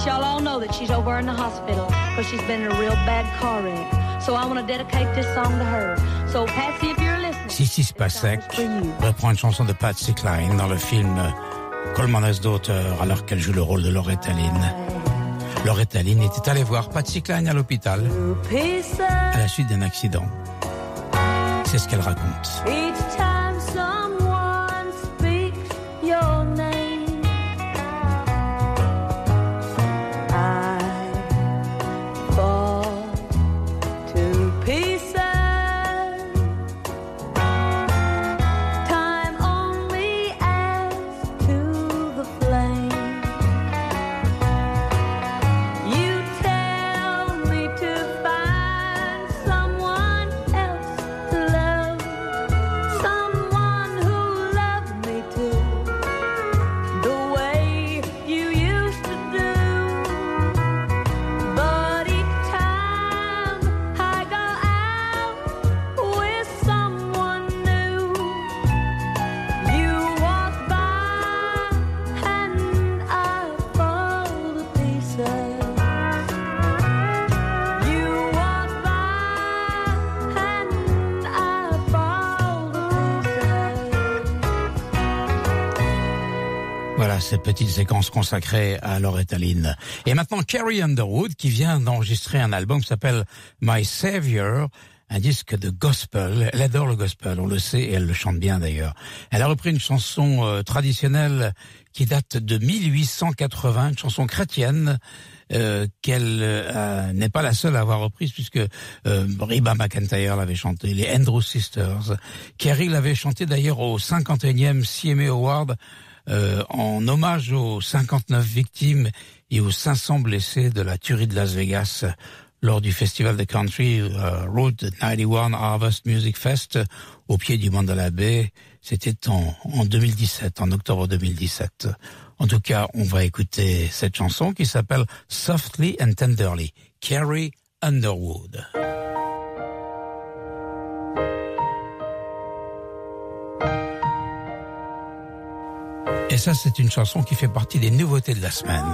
guess y'all all know that she's over in the hospital because she's been in a real bad car wreck. So I want to dedicate this song to her. So Patsy, if you're listening, Si si se passe sec, reprend une chanson de Patsy Cline dans le film Coleman as Daughter alors qu'elle joue le rôle de Loretta Lynn. Loretta Lynn était allée voir Patsy Cline à l'hôpital à la suite d'un accident. C'est ce qu'elle raconte. Cette petite séquence consacrée à Loretta Lynn. Et maintenant Carrie Underwood qui vient d'enregistrer un album qui s'appelle My Savior, un disque de gospel. Elle adore le gospel, on le sait, et elle le chante bien d'ailleurs. Elle a repris une chanson euh, traditionnelle qui date de 1880, une chanson chrétienne. euh, qu'elle euh, n'est pas la seule à avoir reprise puisque Reba McIntyre l'avait chanté, les Andrew Sisters. Carrie l'avait chanté d'ailleurs au 51e CMA Award euh, en hommage aux 59 victimes et aux 500 blessés de la tuerie de Las Vegas lors du festival de country euh, Route 91 Harvest Music Fest au pied du Mandala Bay. C'était en, en 2017, en octobre 2017. En tout cas, on va écouter cette chanson qui s'appelle Softly and Tenderly, Carrie Underwood. Et ça, c'est une chanson qui fait partie des nouveautés de la semaine.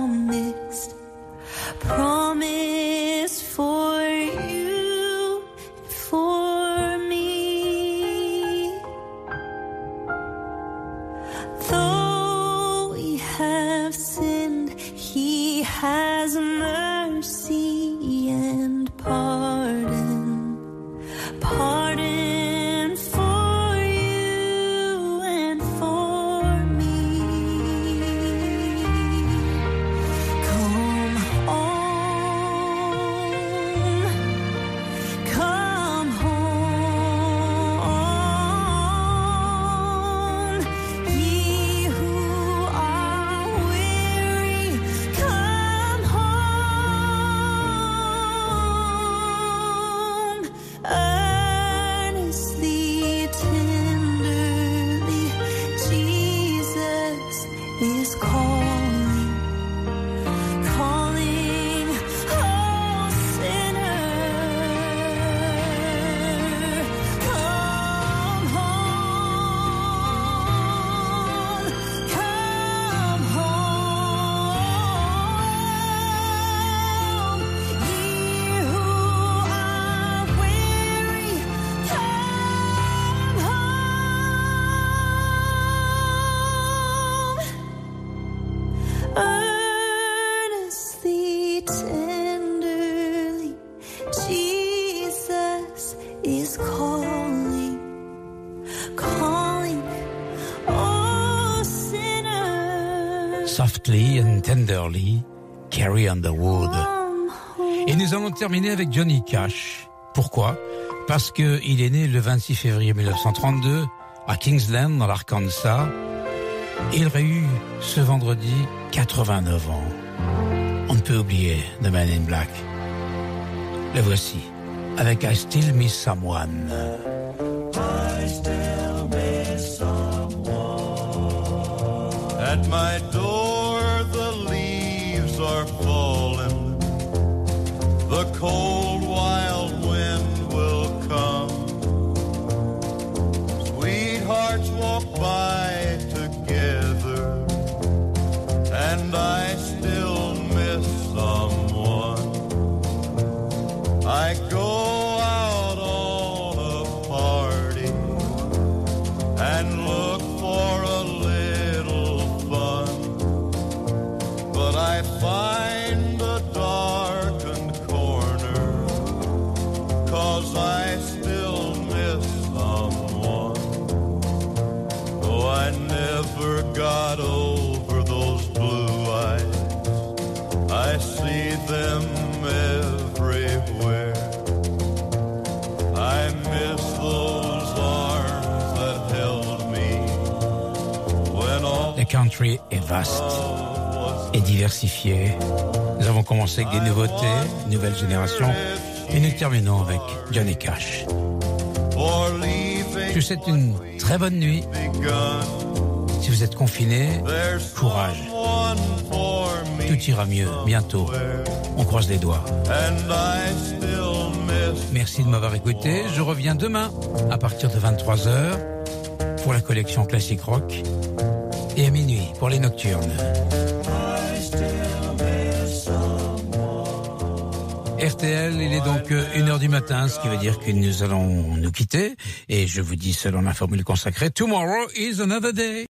promised. Softly and Tenderly, Carrie Underwood. Et nous allons terminer avec Johnny Cash. Pourquoi? Parce qu'il est né le 26 février 1932 à Kingsland, dans l'Arkansas. Il aurait eu ce vendredi 89 ans. On ne peut oublier The Man in Black. Le voici avec I Still Miss Someone. I still miss someone at my door. Them everywhere. I miss those arms that held me when all Le country est vaste et diversifié. Nous avons commencé avec des nouveautés, une nouvelle génération, et nous terminons avec Johnny Cash. Je vous souhaite une très bonne nuit. Si vous êtes confiné, courage. Tout ira mieux bientôt. On croise les doigts. Merci de m'avoir écouté. Je reviens demain à partir de 23h pour la collection classique rock et à minuit pour les nocturnes. RTL, il est donc 1h du matin, ce qui veut dire que nous allons nous quitter. Et je vous dis selon la formule consacrée, Tomorrow is another day.